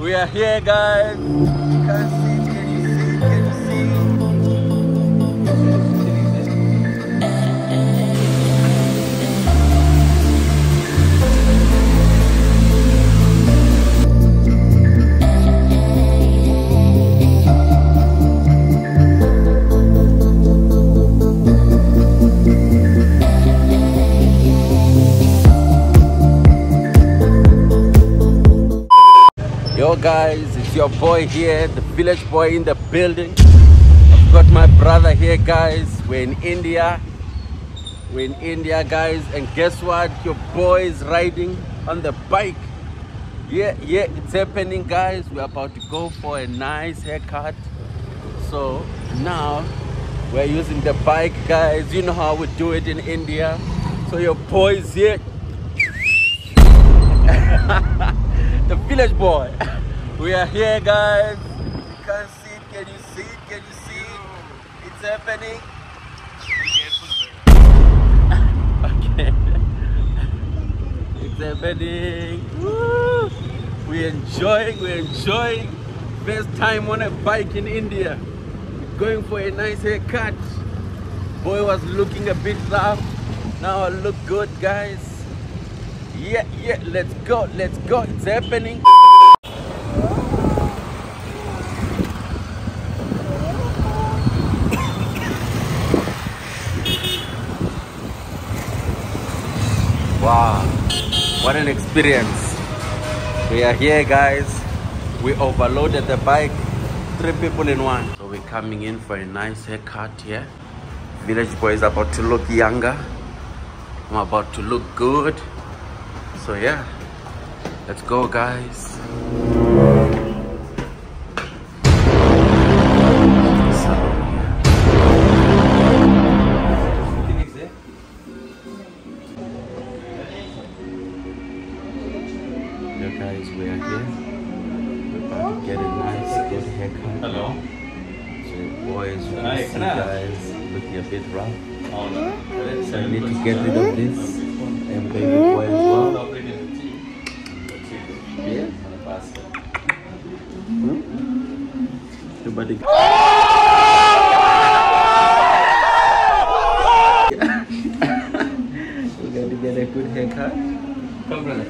We are here, guys. You can see, guys, it's your boy here, the village boy in the building. I've got my brother here guys. We're in India. We're in India guys and guess what? Your boy is riding on the bike. Yeah, yeah, it's happening guys. We're about to go for a nice haircut. So now we're using the bike guys. You know how we do it in India. So your boy is here. the village boy. We are here, guys. You can't see it. Can you see it? Can you see it? It's happening. okay. It's happening. We're enjoying. We're enjoying. First time on a bike in India. Going for a nice haircut. Boy was looking a bit rough. Now I look good, guys. Yeah, yeah, let's go, let's go. It's happening. Wow, what an experience. We are here, guys. We overloaded the bike, three people in one. So we're coming in for a nice haircut here. Village boy is about to look younger. I'm about to look good. So yeah, let's go guys. I need to get rid of this and baby boy as well. Yeah. Hmm? Everybody. We're going to get a good haircut. Come, brother.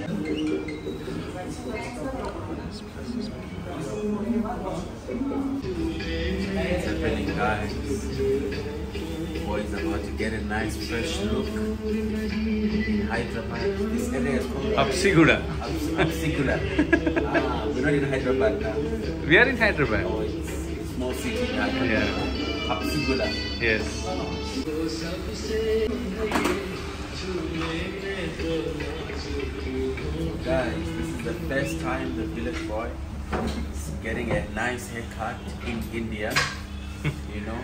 It's happening, guys. Boys about to get a nice fresh look in Hyderabad. This area is called Apsiguda. Apsikuda. ah, we're not in Hyderabad now. We are in Hyderabad. Oh, it's, it's small city now. Yeah. Apsikuda. Yes. Guys, this is the first time the village boy is getting a nice haircut in India. you know,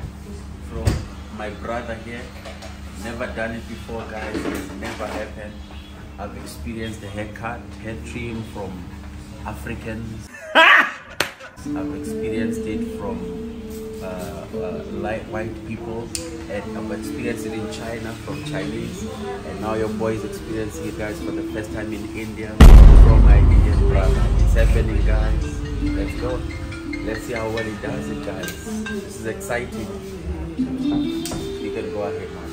from my brother here. Never done it before, guys. It's never happened. I've experienced the haircut, hair trim from Africans. I've experienced it from uh, uh, light white people, and I've experienced it in China from Chinese, and now your boy is experiencing it, guys, for the first time in India from my Indian brother. It's happening, guys. Let's go. Let's see how well he does it, guys. This is exciting. You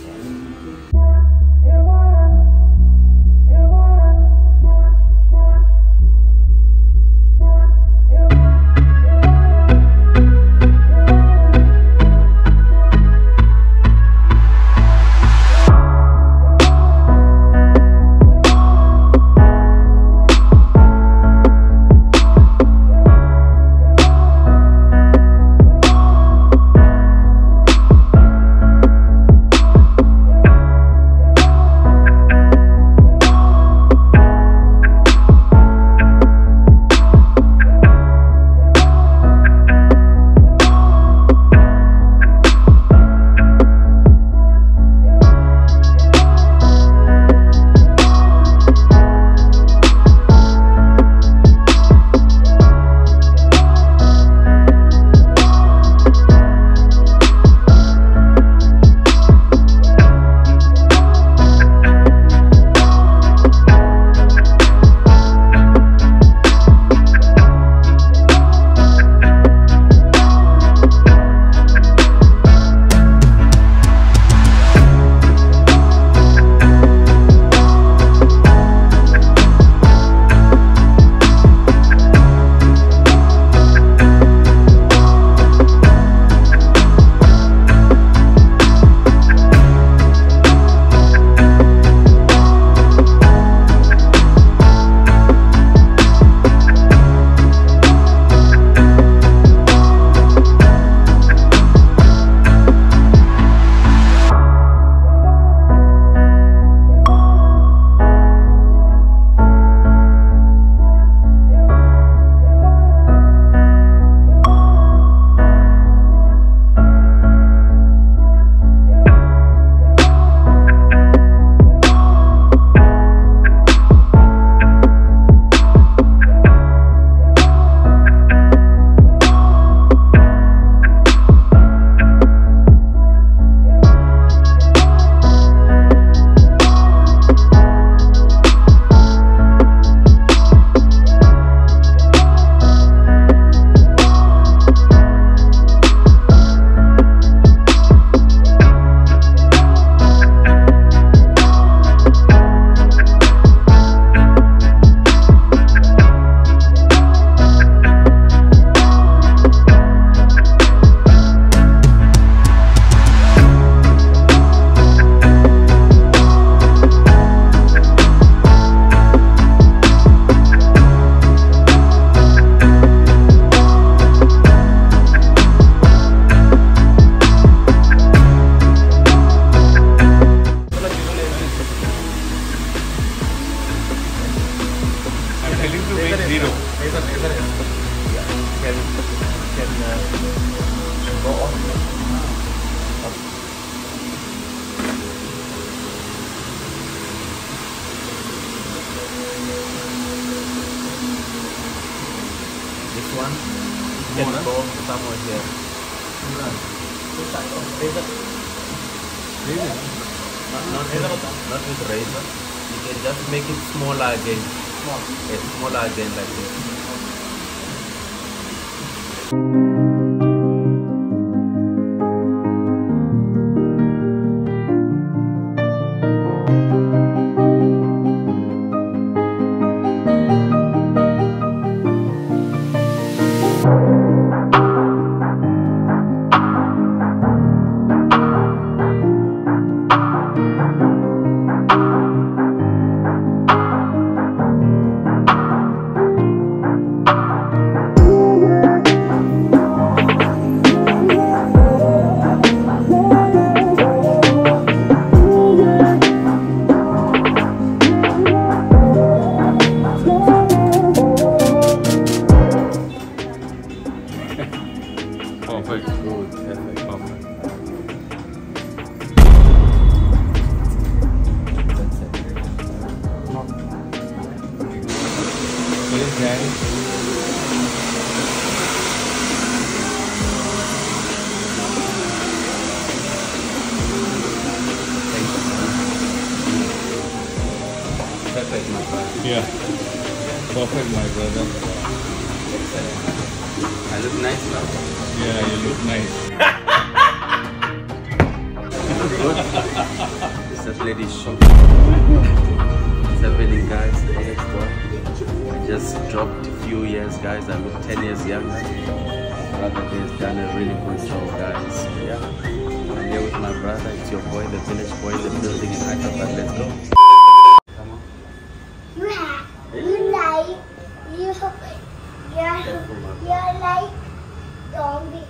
this one can More, huh? go somewhere here. Not, not, with, not with razor. You can just make it smaller again. Yeah, smaller again like this. You. Perfect, my friend. Yeah. Perfect, my brother. I look nice now. Yeah, you look nice. It's that lady shop. What's happening, guys? The AX boy. I just dropped a few years, guys. I look 10 years younger. Brother has done a really good job, guys. Yeah. I'm here with my brother. It's your boy, the village boy, the building in Hyderabad. Let's go. Come on. You have, you like, you, you're, you're like zombie.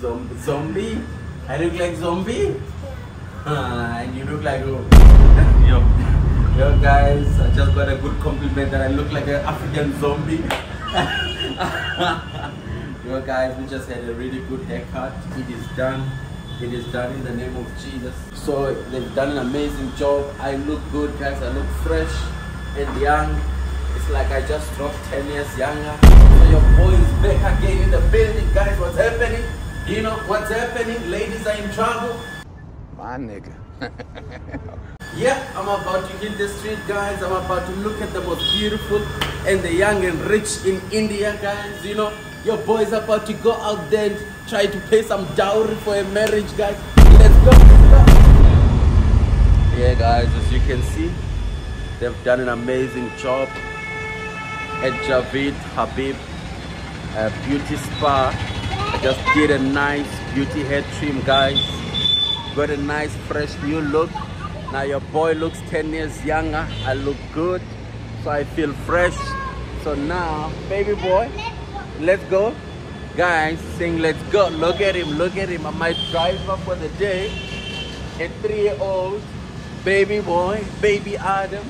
Zombie? Zombie? I look like zombie? Got a good compliment that I look like an African zombie. Yo guys, we just had a really good haircut. It is done. It is done in the name of Jesus. So they've done an amazing job. I look good guys. I look fresh and young. It's like I just dropped 10 years younger. So your boy is back again in the building. Guys, what's happening? You know what's happening? Ladies are in trouble. My nigga. Yeah, I'm about to hit the street, guys. I'm about to look at the most beautiful and the young and rich in India, guys. You know, your boy's about to go out there and try to pay some dowry for a marriage, guys. Let's go. Yeah, guys, as you can see, they've done an amazing job at Jawed Habib uh, Beauty Spa. I just did a nice beauty hair trim, guys. Got a nice fresh new look. Now your boy looks 10 years younger. I look good. So I feel fresh. So now, baby boy, let's go. Guys, sing let's go. Look at him, look at him. My driver for the day. A three-year-old baby boy, baby Adam.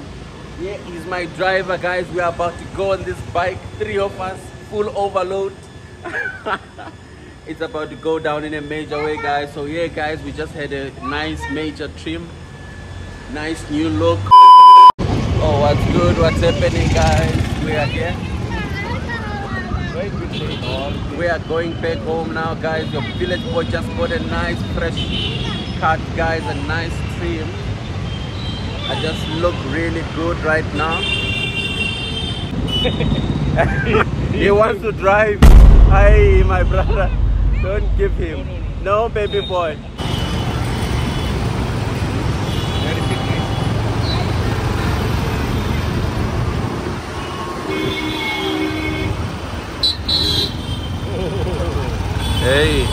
Yeah, he's my driver, guys. We are about to go on this bike. Three of us, full overload. it's about to go down in a major way, guys. So yeah, guys, we just had a nice major trim. Nice new look. Oh, what's good? What's happening, guys? We are here. We are going back home now, guys. Your village boy just got a nice fresh cut, guys. A nice trim. I just look really good right now. he wants to drive. Hi, my brother. Don't give him. No, baby boy. Hey.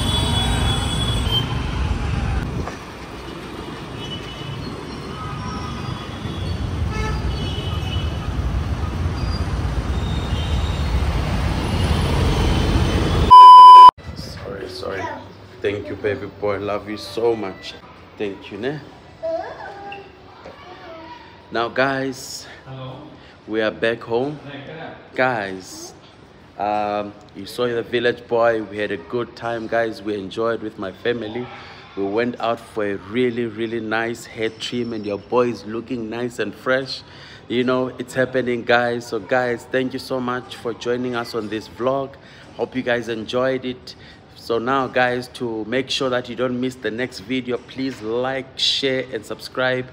Sorry, sorry. Thank you, baby boy. Love you so much. Thank you, ne? Now, guys, we are back home. Guys, um, you saw the village boy. We had a good time, guys. We enjoyed with my family. We went out for a really, really nice hair trim, and your boy is looking nice and fresh. you know it's happening guys so guys thank you so much for joining us on this vlog hope you guys enjoyed it so now guys to make sure that you don't miss the next video please like share and subscribe